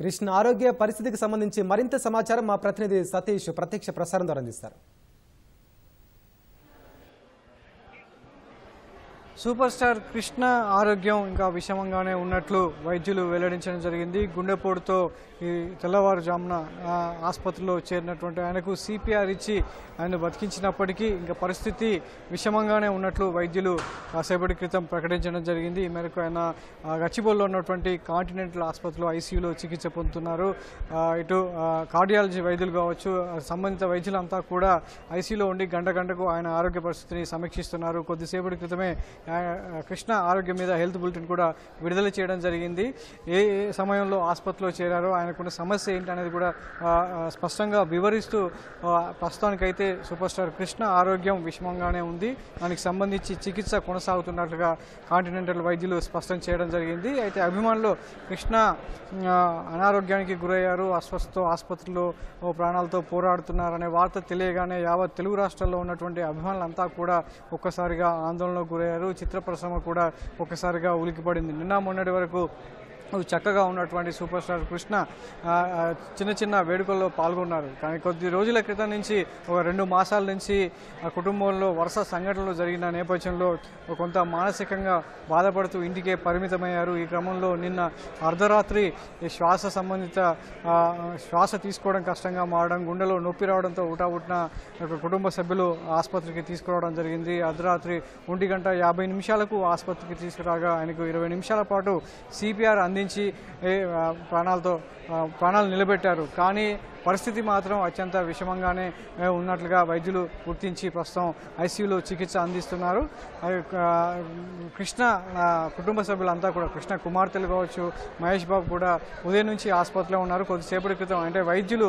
కృష్ణ ఆరోగ్య పరిస్థితికి సంబంధించి మరింత సమాచారం మా ప్రతినిధి సతీష్ ప్రత్యక్ష ప్రసారం ద్వారా అందిస్తారు. సూపర్ స్టార్ కృష్ణ ఆరోగ్యం ఇంకా విషమంగానే ఉన్నట్లు వైద్యులు వెల్లడించడం జరిగింది. గుండెపోటుతో ఈ తెల్లవారుజామున ఆసుపత్రిలో చేరినటువంటి ఆయనకు సిపిఆర్ ఇచ్చి ఆయన బతికించినప్పటికీ ఇంకా పరిస్థితి విషమంగానే ఉన్నట్లు వైద్యులు కాసేపటి క్రితం ప్రకటించడం జరిగింది. ఈ మేరకు ఆయన గచ్చిబోల్లో ఉన్నటువంటి కాంటినెంటల్ ఆసుపత్రిలో ఐసీయూలో చికిత్స పొందుతున్నారు. ఇటు కార్డియాలజీ వైద్యులు కావచ్చు సంబంధిత వైద్యులంతా కూడా ఐసీయూలో ఉండి గంట గంటకు ఆయన ఆరోగ్య పరిస్థితిని సమీక్షిస్తున్నారు. కొద్దిసేపటి క్రితమే కృష్ణ ఆరోగ్యం మీద హెల్త్ బులెటిన్ కూడా విడుదల చేయడం జరిగింది. ఏ ఏ సమయంలో ఆసుపత్రిలో చేరారో ఆయనకున్న సమస్య ఏంటి అనేది కూడా స్పష్టంగా వివరిస్తూ ప్రస్తుతానికైతే సూపర్ స్టార్ కృష్ణ ఆరోగ్యం విషమంగానే ఉంది. దానికి సంబంధించి చికిత్స కొనసాగుతున్నట్లుగా కాంటినెంటల్ వైద్యులు స్పష్టం చేయడం జరిగింది. అయితే అభిమానులు కృష్ణ అనారోగ్యానికి గురయ్యారు అస్వస్థతో ఆసుపత్రిలో ఓ ప్రాణాలతో పోరాడుతున్నారనే వార్త తెలియగానే యావత్ తెలుగు రాష్ట్రాల్లో ఉన్నటువంటి అభిమానులంతా కూడా ఒక్కసారిగా ఆందోళనకు గురయ్యారు. చిత్ర పరిశ్రమ కూడా ఒక్కసారిగా ఉలికిపడింది. నిన్న మొన్నటి వరకు చక్కగా ఉన్నటువంటి సూపర్ స్టార్ కృష్ణ చిన్న చిన్న వేడుకల్లో పాల్గొన్నారు. కానీ కొద్ది రోజుల క్రితం నుంచి ఒక రెండు మాసాల నుంచి ఆ కుటుంబంలో వరుస సంఘటనలు జరిగిన నేపథ్యంలో కొంత మానసికంగా బాధపడుతూ ఇంటికే పరిమితమయ్యారు. ఈ క్రమంలో నిన్న అర్ధరాత్రి ఈ శ్వాస సంబంధిత శ్వాస తీసుకోవడం కష్టంగా మారడం గుండెలో నొప్పి రావడంతో ఉటావుట్న ఒక కుటుంబ సభ్యులు ఆసుపత్రికి తీసుకురావడం జరిగింది. అర్ధరాత్రి ఒంటి గంట యాభై నిమిషాలకు ఆసుపత్రికి తీసుకురాగా ఆయనకు ఇరవై నిమిషాల పాటు సిపిఆర్ అంది ఏ, ప్రాణాలతో ప్రాణాలు నిలబెట్టారు. కానీ పరిస్థితి మాత్రం అత్యంత విషమంగానే ఉన్నట్లుగా వైద్యులు గుర్తించి ప్రస్తుతం ఐసీయూలో చికిత్స అందిస్తున్నారు. కృష్ణ కుటుంబ సభ్యులంతా కూడా కృష్ణ కుమార్తెలు కావచ్చు మహేష్ బాబు కూడా ఉదయం నుంచి ఆసుపత్రిలో ఉన్నారు. కొద్దిసేపటి క్రితం అంటే వైద్యులు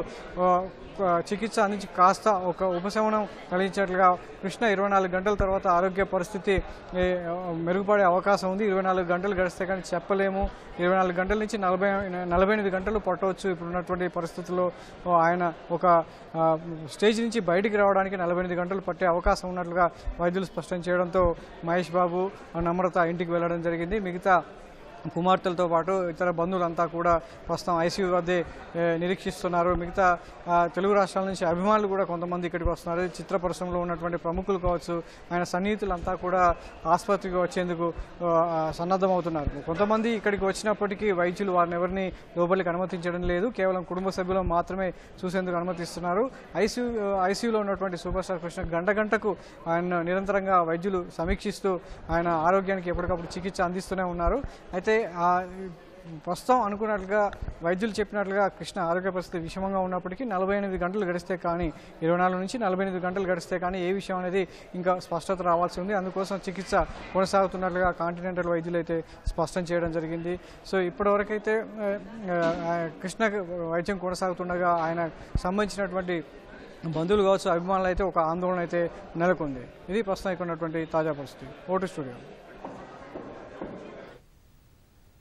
చికిత్స అందించి కాస్త ఒక ఉపశమనం కలిగించినట్లుగా కృష్ణ ఇరవై నాలుగు గంటల తర్వాత ఆరోగ్య పరిస్థితి మెరుగుపడే అవకాశం ఉంది. ఇరవై నాలుగు గంటలు గడిస్తే కానీ చెప్పలేము. ఇరవై నాలుగు గంటల నుంచి నలభై నలభై ఎనిమిది గంటలు పట్టవచ్చు. ఇప్పుడున్నటువంటి పరిస్థితుల్లో ఆయన ఒక స్టేజ్ నుంచి బయటికి రావడానికి నలభై ఎనిమిది గంటలు పట్టే అవకాశం ఉన్నట్లుగా వైద్యులు స్పష్టం చేయడంతో మహేష్ బాబు నమ్రత ఇంటికి వెళ్ళడం జరిగింది. మిగతా కుమార్తెలతో పాటు ఇతర బంధువులంతా కూడా ప్రస్తుతం ఐసీయూ వద్దే నిరీక్షిస్తున్నారు. మిగతా తెలుగు రాష్ట్రాల నుంచి అభిమానులు కూడా కొంతమంది ఇక్కడికి వస్తున్నారు. చిత్ర పరిశ్రమలో ఉన్నటువంటి ప్రముఖులు కావచ్చు ఆయన సన్నిహితులంతా కూడా ఆసుపత్రికి వచ్చేందుకు సన్నద్ధమవుతున్నారు. కొంతమంది ఇక్కడికి వచ్చినప్పటికీ వైద్యులు వారిని ఎవరిని లోపలికి అనుమతించడం లేదు. కేవలం కుటుంబ సభ్యులను మాత్రమే చూసేందుకు అనుమతిస్తున్నారు. ఐసీయూ ఐసీయూలో ఉన్నటువంటి సూపర్ స్టార్ కృష్ణ గంట గంటకు ఆయన నిరంతరంగా వైద్యులు సమీక్షిస్తూ ఆయన ఆరోగ్యానికి ఎప్పటికప్పుడు చికిత్స అందిస్తూనే ఉన్నారు. అయితే అయితే ప్రస్తుతం అనుకున్నట్లుగా వైద్యులు చెప్పినట్లుగా కృష్ణ ఆరోగ్య పరిస్థితి విషమంగా ఉన్నప్పటికీ నలభై ఎనిమిది గంటలు గడిస్తే కానీ ఇరవై నాలుగు నుంచి నలభై ఎనిమిది గంటలు గడిస్తే కానీ ఏ విషయం అనేది ఇంకా స్పష్టత రావాల్సి ఉంది. అందుకోసం చికిత్స కొనసాగుతున్నట్లుగా కాంటినెంటల్ వైద్యులు అయితే స్పష్టం చేయడం జరిగింది. సో ఇప్పటివరకైతే కృష్ణ వైద్యం కొనసాగుతుండగా ఆయన సంబంధించినటువంటి బంధువులు కావచ్చు అభిమానులు అయితే ఒక ఆందోళన అయితే నెలకొంది. ఇది ప్రస్తుతం ఇక్కడ ఉన్నటువంటి తాజా పరిస్థితి. Vote studio.